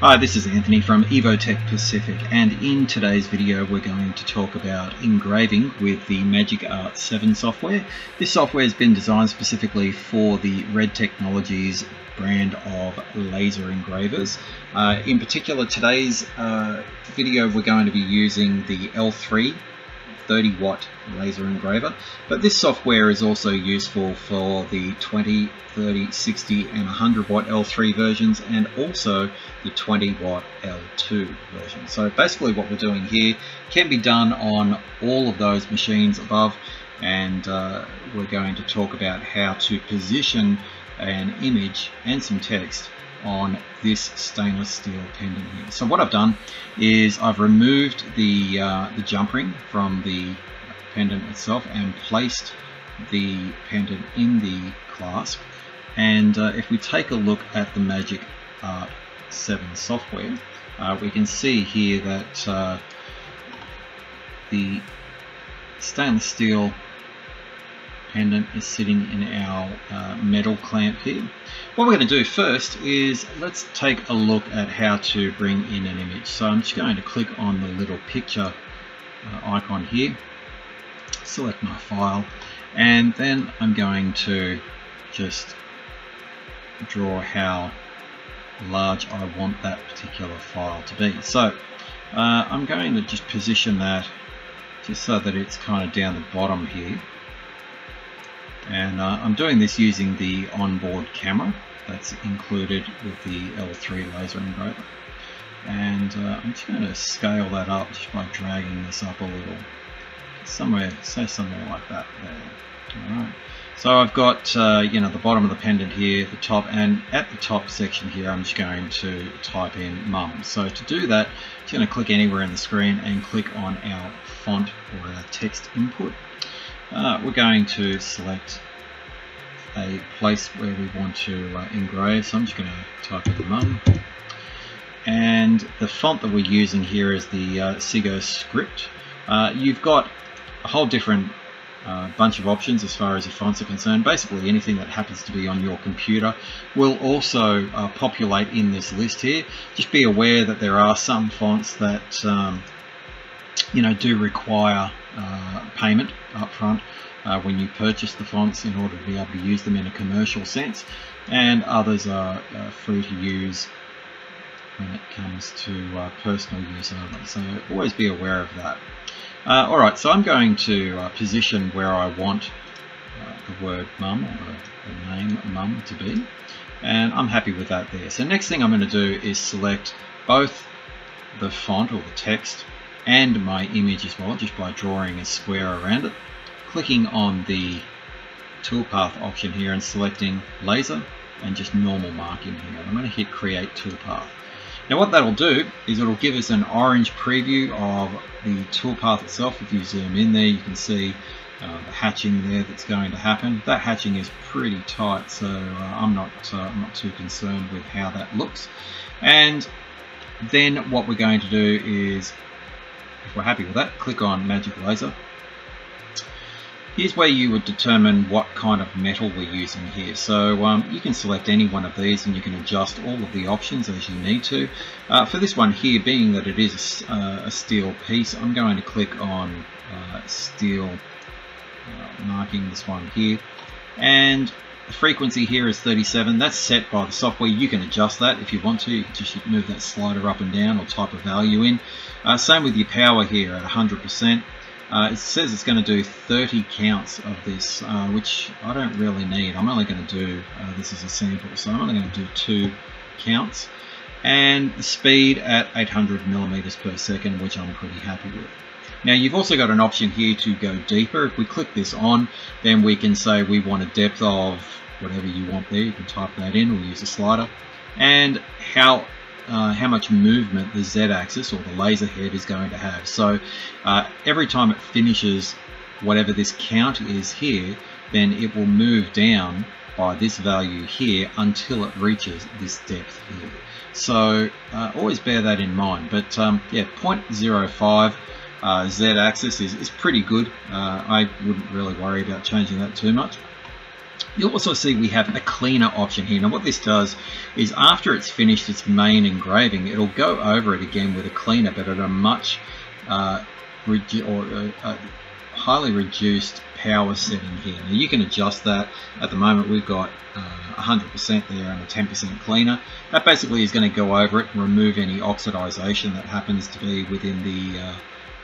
Hi, this is Anthony from Evotech Pacific and in today's video we're going to talk about engraving with the Magic Art 7 software. This software has been designed specifically for the Red Technologies brand of laser engravers. Uh, in particular today's uh, video we're going to be using the L3 30 watt laser engraver. But this software is also useful for the 20 30 60 and 100 watt L3 versions and also the 20 watt L2 version so basically what we're doing here can be done on all of those machines above and uh, we're going to talk about how to position an image and some text on this stainless steel pendant here. So what I've done is I've removed the, uh, the jump ring from the pendant itself and placed the pendant in the clasp and uh, if we take a look at the Magic Art 7 software uh, we can see here that uh, the stainless steel pendant is sitting in our uh, metal clamp here. What we're going to do first is let's take a look at how to bring in an image. So I'm just going to click on the little picture uh, icon here, select my file, and then I'm going to just draw how large I want that particular file to be. So uh, I'm going to just position that just so that it's kind of down the bottom here and uh, I'm doing this using the onboard camera that's included with the L3 laser engraver. And uh, I'm just going to scale that up just by dragging this up a little. Somewhere say somewhere like that there. Alright. So I've got uh, you know the bottom of the pendant here the top and at the top section here I'm just going to type in mum. So to do that I'm just going to click anywhere in the screen and click on our font or our text input. Uh, we're going to select a place where we want to uh, engrave. So I'm just going to type in mum. And the font that we're using here is the uh, Segoe script. Uh, you've got a whole different uh, bunch of options as far as your fonts are concerned. Basically anything that happens to be on your computer will also uh, populate in this list here. Just be aware that there are some fonts that um, you know do require uh, payment up front uh, when you purchase the fonts in order to be able to use them in a commercial sense. And others are uh, free to use when it comes to uh, personal use only so always be aware of that. Uh, alright so I'm going to uh, position where I want the word mum or the name mum to be. And I'm happy with that there. So next thing I'm going to do is select both the font or the text and my image as well just by drawing a square around it clicking on the toolpath option here and selecting laser and just normal marking here. I'm going to hit create toolpath. Now what that'll do is it'll give us an orange preview of the toolpath itself. If you zoom in there you can see uh, the hatching there that's going to happen. That hatching is pretty tight so uh, I'm not uh, I'm not too concerned with how that looks. And then what we're going to do is if we're happy with that, click on Magic Laser. Here's where you would determine what kind of metal we're using here. So um, you can select any one of these and you can adjust all of the options as you need to. Uh, for this one here, being that it is a, uh, a steel piece, I'm going to click on uh, steel, uh, marking this one here. And the frequency here is 37. That's set by the software. You can adjust that if you want to. You can just move that slider up and down or type a value in. Uh, same with your power here at 100%. Uh, it says it's going to do 30 counts of this, uh, which I don't really need. I'm only going to do, uh, this is a sample, so I'm only going to do two counts. And the speed at 800 millimeters per second, which I'm pretty happy with. Now you've also got an option here to go deeper. If we click this on, then we can say we want a depth of whatever you want there. You can type that in or use a slider. And how uh, how much movement the z-axis or the laser head is going to have. So uh, every time it finishes whatever this count is here, then it will move down by this value here until it reaches this depth here. So uh, always bear that in mind. But um, yeah, 0.05 uh, z-axis is, is pretty good. Uh, I wouldn't really worry about changing that too much. You'll also see we have a cleaner option here. Now what this does is after it's finished its main engraving, it'll go over it again with a cleaner, but at a much uh, or uh, uh, highly reduced power setting here. Now you can adjust that. At the moment we've got 100% uh, there and a 10% cleaner. That basically is going to go over it and remove any oxidization that happens to be within the, uh,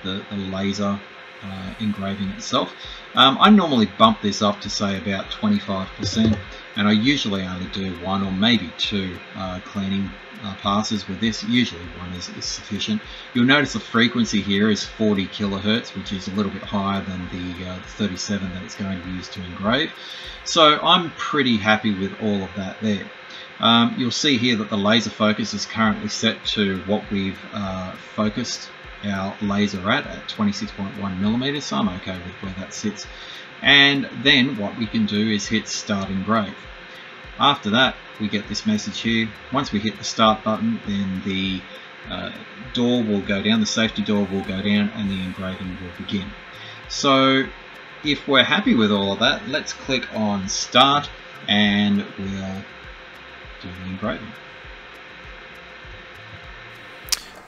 the, the, laser uh, engraving itself. Um, I normally bump this up to say about 25% and I usually only do one or maybe two uh, cleaning uh, passes with this. Usually one is, is, sufficient. You'll notice the frequency here is 40 kilohertz, which is a little bit higher than the uh, 37 that it's going to use to engrave. So I'm pretty happy with all of that there. Um, you'll see here that the laser focus is currently set to what we've uh, focused our laser at, at 26.1 millimeters, so I'm okay with where that sits. And then what we can do is hit start engrave. After that, we get this message here. Once we hit the start button, then the uh, door will go down, the safety door will go down, and the engraving will begin. So if we're happy with all of that, let's click on start and we'll do the engraving.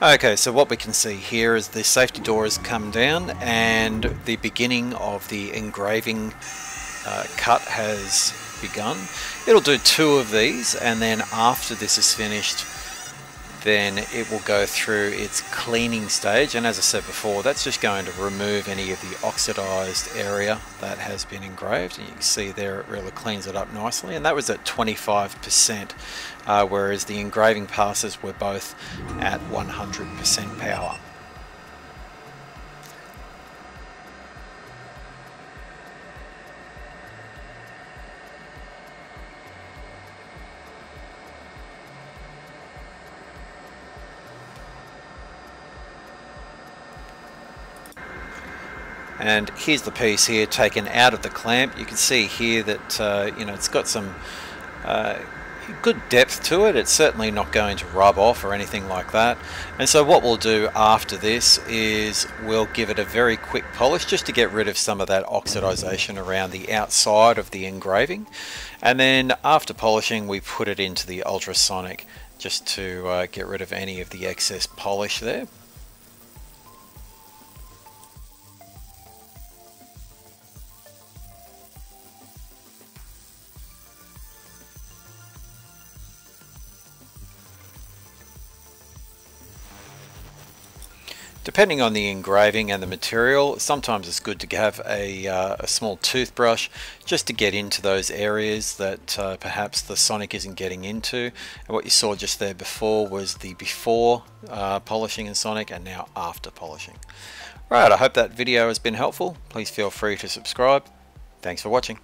Okay, so what we can see here is the safety door has come down and the beginning of the engraving uh, cut has begun. It'll do two of these and then after this is finished then it will go through its cleaning stage. And as I said before that's just going to remove any of the oxidized area that has been engraved. And you can see there it really cleans it up nicely. And that was at 25% uh, whereas the engraving passes were both at 100% power. And here's the piece here taken out of the clamp. You can see here that uh, you know it's got some uh, good depth to it. It's certainly not going to rub off or anything like that. And so what we'll do after this is we'll give it a very quick polish just to get rid of some of that oxidization around the outside of the engraving. And then after polishing we put it into the ultrasonic just to uh, get rid of any of the excess polish there Depending on the engraving and the material, sometimes it's good to have a, uh, a small toothbrush just to get into those areas that uh, perhaps the Sonic isn't getting into. And what you saw just there before was the before uh, polishing in Sonic and now after polishing. Right, I hope that video has been helpful. Please feel free to subscribe. Thanks for watching.